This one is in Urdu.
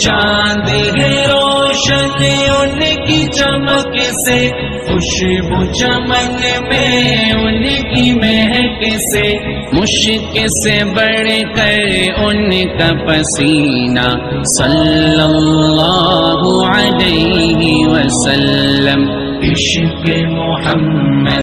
چاند ہے روشن ان کی چمک سے، خوشبو چمن میں ان کی مہک سے۔ مشک سے بڑھ کر ان کا پسینہ صلی اللہ علیہ وسلم۔ عشق محمد